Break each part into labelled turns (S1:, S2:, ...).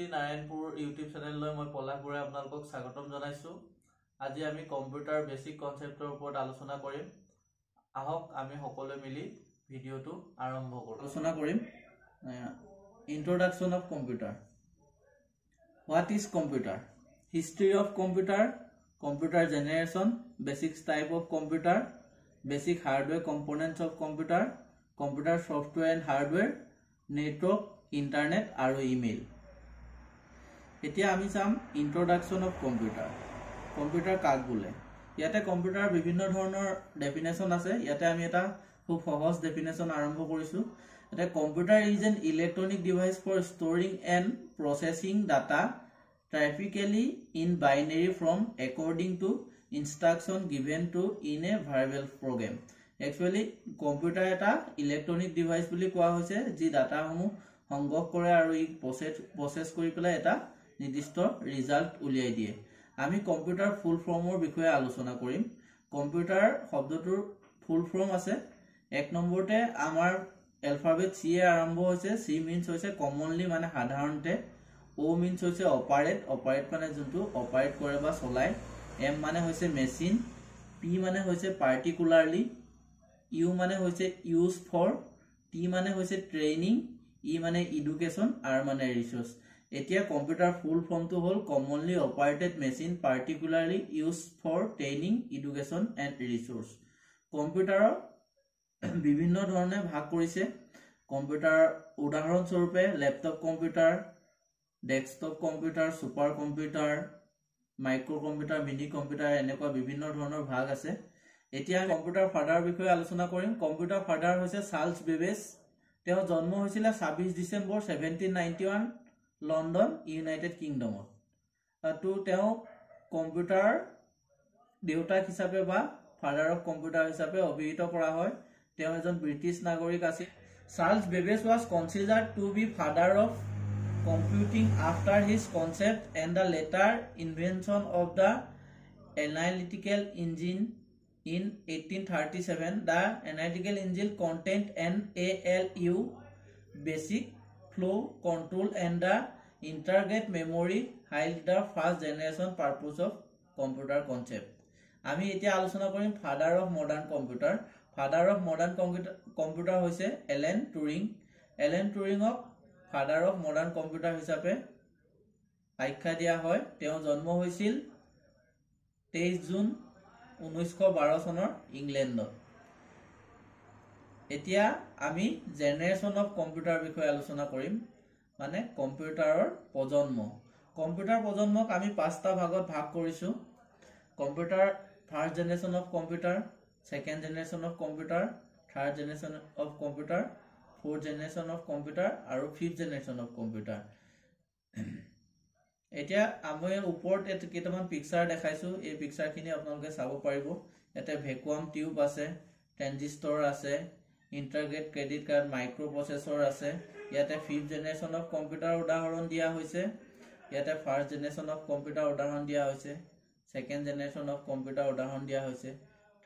S1: Shri Narayanpur YouTube চেনেললৈ মই পলাশ বৰাই আপোনালোকক স্বাগতম জনাইছোঁ। আজি আমি কম্পিউটাৰ বেচিক কনচেপ্টৰ ওপৰত আলোচনা কৰিম। আহক আমি সকলোৱে মিলি ভিডিঅ'টো আৰম্ভ কৰোঁ। আলোচনা কৰিম introduction of computer what is computer history of computer computer generation basic type of computer basic hardware components of computer computer software and hardware network internet আৰু ইমেইল এতিয়া আমি চাম ইন্ট্ৰডাকশ্যন অফ কম্পিউটাৰ কম্পিউটাৰ কাক বোলে ইয়াতে computer বিভিন্ন ধৰণৰ definition আছে। ইয়াতে আমি এটা খুব সহজ ডেফিনেশ্যন আৰম্ভ কৰিছোঁ। এতিয়া computer is an electronic device for storing and processing data typically in binary form according to instruction given to in a variable program actually computer এটা ইলেক্ট্ৰনিক ডিভাইচ বুলি কোৱা হৈছে যি ডাটাসমূহ সংগ্ৰহ কৰে আৰু ই প্ৰচেছ প্ৰচেছ কৰি পেলাই এটা নিৰ্দিষ্ট ৰিজাল্ট উলিয়াই দিয়ে। আমি কম্পিউটাৰ ফুল ফৰ্মৰ বিষয়ে আলোচনা কৰিম। কম্পিউটাৰ শব্দটোৰ ফুল ফৰ্ম আছে। এক নম্বৰতে আমাৰ এলফাবেট চি এ আৰম্ভ হৈছে। চি মিনছ হৈছে কমনলি মানে সাধাৰণতে। অ' মিনছ হৈছে অপাৰেট অপাৰেট মানে যোনটো অপাৰেট কৰে বা চলায়। এম মানে হৈছে মেচিন পি মানে হৈছে পাৰ্টিকুলাৰলি ইউ মানে হৈছে ইউজ ফৰ টি মানে হৈছে ট্ৰেইনিং ই মানে ইডুকেশ্যন আৰ মানে ৰিচৰ্চ এতিয়া কম্পিউটাৰ ফুল ফৰ্মটো হ'ল commonly operated machine particularly use for training education and research কম্পিউটাৰৰ বিভিন্ন ধৰণে ভাগ কৰিছে। কম্পিউটাৰ উদাহৰণস্বৰূপে laptop computer desktop computer super computer micro' computer mini computer এনেকুৱা বিভিন্ন ধৰণৰ ভাগ আছে। এতিয়া কম্পিউটাৰ ফাদাৰৰ বিষয়ে আলোচনা কৰিম। কম্পিউটাৰ ফাদাৰ হৈছে চাৰ্লছ বেবেজ। তেওঁ জন্ম হৈছিলে ছাব্বিছ December seventeen ninety one. London United কিংডমত। তো তেওঁ কম্পিউটাৰ দেউতাক হিচাপে বা ফাদাৰ অফ কম্পিউটাৰ হিচাপে অভিহিত কৰা হয়। তেওঁ এজন ব্ৰিটিছ নাগৰিক আছিল। Charles Babbage was considered to be father of computing after his concept and the later invention of the analytical engine in eighteen thirty seven the analytical engine content an A L U basic flow control and the integrated memory hail the first generation purpose of computer concept আমি এতিয়া আলোচনা কৰিম father of modern computer father of modern computer হৈছে Alan Turing Alan টুৰিঙক father of modern computer হিচাপে আখ্যা দিয়া হয়। তেওঁ জন্ম হৈছিল তেইছ জুন ঊনৈছশ বাৰ চনৰ ইংলেণ্ডত। এতিয়া আমি জেনেৰেশ্যন অফ কম্পিউটাৰ বিষয়ে আলোচনা কৰিম। মানে কম্পিউটাৰৰ প্ৰজন্ম। কম্পিউটাৰ প্ৰজন্মক আমি পাঁচটা ভাগত ভাগ কৰিছোঁ। Computer first generation of computer second generation of computer third generation of computer fourth generation of computer আৰু ফিফ্থ জেনেৰেশ্যন অফ কম্পিউটাৰ এতিয়া আমি ওপৰত কেইটামান পিকচাৰ দেখাইছোঁ। এই পিকচাৰখিনি আপোনালোকে চাব পাৰিব। ইয়াতে ভেকুৱাম টিউব আছে ট্ৰেঞ্জিষ্টৰ আছে integrate credit card micro' processor আছে। ইয়াতে ফিফ্থ জেনেৰেশ্যন অফ কম্পিউটাৰ উদাহৰণ দিয়া হৈছে। ইয়াতে ফাৰ্ষ্ট জেনেৰেশ্যন অফ কম্পিউটাৰ উদাহৰণ দিয়া হৈছে। ছেকেণ্ড জেনেৰেশ্যন অফ কম্পিউটাৰ উদাহৰণ দিয়া হৈছে।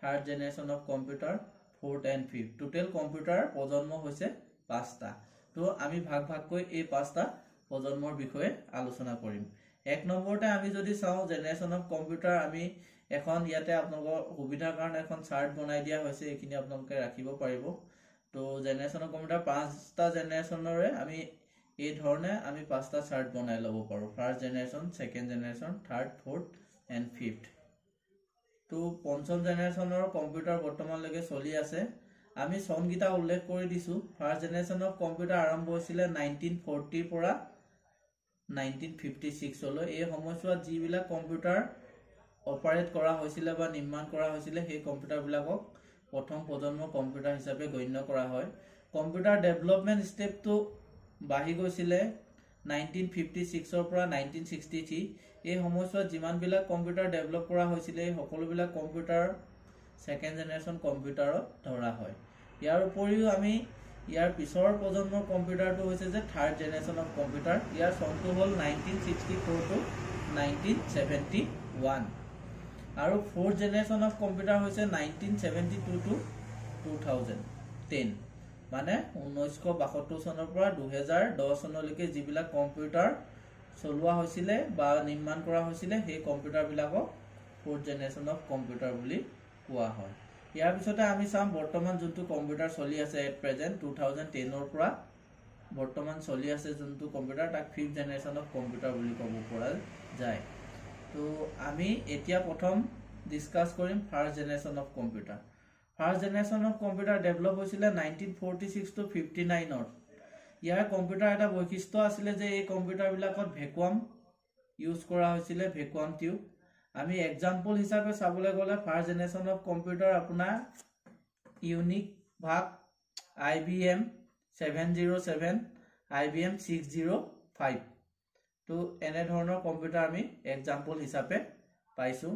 S1: Third generation of computer fourth and fifth total computer প্ৰজন্ম হৈছে পাঁচটা। তো আমি ভাগ ভাগকৈ এই পাঁচটা প্ৰজন্মৰ বিষয়ে আলোচনা কৰিম। এক নম্বৰতে আমি যদি চাওঁ জেনেৰেশ্যন অফ কম্পিউটাৰ আমি এখন ইয়াতে আপোনালোকৰ সুবিধাৰ কাৰণে এখন চাৰ্ট বনাই দিয়া হৈছে এইখিনি আপোনালোকে ৰাখিব পাৰিব। তো জেনেৰেশ্যনৰ কম্পিউটাৰ পাঁচটা জেনেৰেশ্যনৰে আমি এই ধৰণে আমি পাঁচটা চাৰ্ট বনাই ল'ব পাৰোঁ। First generation second generation third fourth and fifth. তো পঞ্চম জেনেৰেশ্যনৰ কম্পিউটাৰ বৰ্তমানলৈকে চলি আছে। আমি চনকেইটা উল্লেখ কৰি দিছোঁ। ফাৰ্ষ্ট জেনেৰেশ্যনৰ কম্পিউটাৰ আৰম্ভ হৈছিলে নাইনটিন ফৰ্টিৰ পৰা নাইনটিন ফিফটি ছিক্সলৈ। এই সময়ছোৱাত যিবিলাক কম্পিউটাৰ অপাৰেট কৰা হৈছিলে বা নিৰ্মাণ কৰা হৈছিলে সেই কম্পিউটাৰবিলাকক প্ৰথম প্ৰজন্মৰ কম্পিউটাৰ হিচাপে গণ্য কৰা হয়। কম্পিউটাৰ ডেভেলপমেণ্ট ষ্টেপটো বাঢ়ি গৈছিলে নাইনটিন ফিফটি ছিক্সৰ পৰা নাইনটিন ছিক্সটি থ্ৰী। এই সময়ছোৱাত যিমানবিলাক কম্পিউটাৰ ডেভেলপ কৰা হৈছিলে এই সকলোবিলাক কম্পিউটাৰ ছেকেণ্ড জেনেৰেশ্যন কম্পিউটাৰত ধৰা হয়। ইয়াৰ উপৰিও আমি ইয়াৰ পিছৰ প্ৰজন্মৰ কম্পিউটাৰটো হৈছে যে থাৰ্ড জেনেৰেশ্যন অফ কম্পিউটাৰ ইয়াৰ চনটো হ'ল nineteen sixty four to nineteen seventy one. আৰু ফ'ৰ্থ জেনেৰেশ্যন অফ কম্পিউটাৰ হৈছে nineteen seventy two to two thousand ten মানে ঊনৈছশ বাসত্তৰ চনৰ পৰা দুহেজাৰ দহ চনলৈকে যিবিলাক কম্পিউটাৰ চলোৱা হৈছিলে বা নিৰ্মাণ কৰা হৈছিলে সেই কম্পিউটাৰবিলাকক ফ'ৰ্থ জেনেৰেশ্যন অফ কম্পিউটাৰ বুলি কোৱা হয়। ইয়াৰ পিছতে আমি চাম বৰ্তমান যোনটো কম্পিউটাৰ চলি আছে এট প্ৰেজেণ্ট টু থাউজেণ্ড টেনৰ পৰা বৰ্তমান চলি আছে যোনটো কম্পিউটাৰ তাক ফিফ্থ জেনেৰেশ্যন অফ কম্পিউটাৰ বুলি ক'ব পৰা যায়। তো আমি এতিয়া প্ৰথম ডিছকাছ কৰিম first generation of computer first generation of computer develop হৈছিলে nineteen forty six to fifty নাইনত ইয়াৰ কম্পিউটাৰ এটা বৈশিষ্ট্য আছিলে যে এই কম্পিউটাৰবিলাকত ভেকুৱাম ইউজ কৰা হৈছিলে ভেকুৱাম টিউব আমি এক্সাম্পল হিচাপে চাবলৈ গ'লে ফাৰ্ষ্ট জেনেৰেশ্যন অফ কম্পিউটাৰ আপোনাৰ UNIVAC I B M seven zero' seven I B M six zero' five তো এনেধৰণৰ কম্পিউটাৰ আমি এক্সাম্পল হিচাপে পাইছোঁ।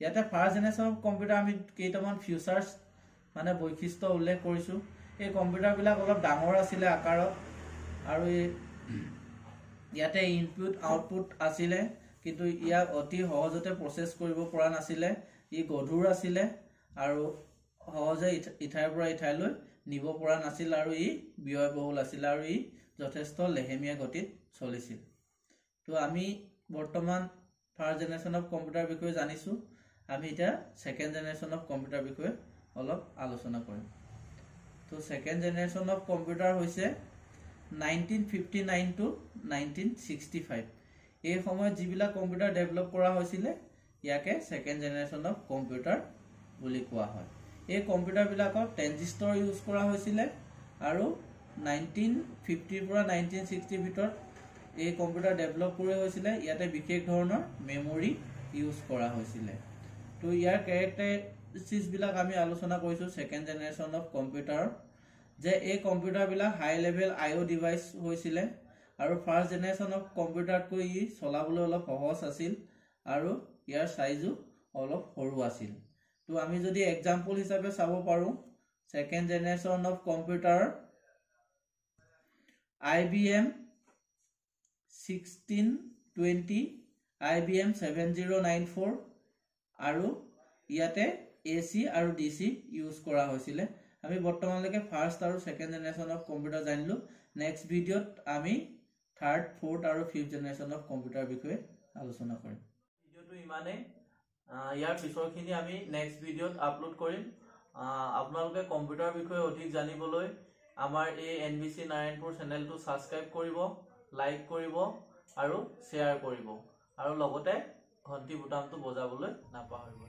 S1: ইয়াতে ফাৰ্ষ্ট জেনেৰেশ্যন কম্পিউটাৰ আমি কেইটামান ফিউচাৰ্ছ মানে বৈশিষ্ট্য উল্লেখ কৰিছোঁ। এই কম্পিউটাৰবিলাক অলপ ডাঙৰ আছিলে আকাৰত আৰু এই ইয়াতে ইনপুট আউটপুট আছিলে কিন্তু ইয়াক অতি সহজতে প্ৰচেছ কৰিব পৰা নাছিলে। ই গধুৰ আছিলে আৰু সহজে ইঠাইৰ পৰা ইঠাইলৈ নিব পৰা নাছিল আৰু ই ব্যয়বহুল আছিল আৰু ই যথেষ্ট লেহেমীয়া গতিত চলিছিল। তো আমি বৰ্তমান ফাৰ্ষ্ট জেনেৰেশ্যন অফ কম্পিউটাৰ বিষয়ে জানিছোঁ। আমি এতিয়া ছেকেণ্ড জেনেৰেশ্যন অফ কম্পিউটাৰ বিষয়ে অলপ আলোচনা কৰিম। তো ছেকেণ্ড জেনেৰেশ্যন অফ কম্পিউটাৰ হৈছে nineteen fifty nine to nineteen sixty five এই সময়ত যিবিলাক কম্পিউটাৰ ডেভেলপ কৰা হৈছিলে ইয়াকে ছেকেণ্ড জেনেৰেশ্যন অফ কম্পিউটাৰ বুলি কোৱা হয়। এই কম্পিউটাৰবিলাকত ট্ৰেঞ্জিষ্টৰ ইউজ কৰা হৈছিলে আৰু নাইনটিন ফিফটিৰ পৰা নাইনটিন ছিক্সটিৰ ভিতৰত এই কম্পিউটাৰ ডেভেলপ কৰি হৈছিলে ইয়াতে বিশেষ ধৰণৰ মেমৰি ইউজ কৰা হৈছিলে। তো ইয়াৰ কেৰেক্টাৰিষ্টিছবিলাক আমি আলোচনা কৰিছোঁ ছেকেণ্ড জেনেৰেশ্যন অফ কম্পিউটাৰৰ যে এই কম্পিউটাৰবিলাক হাই লেভেল আই অ' ডিভাইচ হৈছিলে আৰু ফাৰ্ষ্ট জেনেৰেশ্যন অফ কম্পিউটাৰতকৈ ই চলাবলৈ অলপ সহজ আছিল আৰু ইয়াৰ চাইজো অলপ সৰু আছিল। তো আমি যদি এক্সাম্পল হিচাপে চাব পাৰোঁ second generation of computer I B M sixteen twenty I B M seven zero' nine four আৰু ইয়াতে এ চি আৰু ডি চি ইউজ কৰা হৈছিলে। আমি বৰ্তমানলৈকে ফাৰ্ষ্ট আৰু ছেকেণ্ড জেনেৰেশ্যন অফ কম্পিউটাৰ জানিলোঁ। নেক্সট ভিডিঅ'ত আমি থাৰ্ড ফ'ৰ্থ আৰু ফিফ্থ জেনেৰেশ্যন অফ কম্পিউটাৰ বিষয়ে আলোচনা কৰিম। ভিডিঅ'টো ইমানেই। ইয়াৰ পিছৰখিনি আমি নেক্সট ভিডিঅ'ত আপলোড কৰিম। আপোনালোকে কম্পিউটাৰ বিষয়ে অধিক জানিবলৈ আমাৰ এই এন বি চি নাৰায়ণপুৰ চেনেলটো ছাবস্ক্ৰাইব কৰিব। লাইক কৰিব আৰু শ্বেয়াৰ কৰিব আৰু লগতে ঘণ্টি বুটামটো বজাবলৈ নাপাহৰিব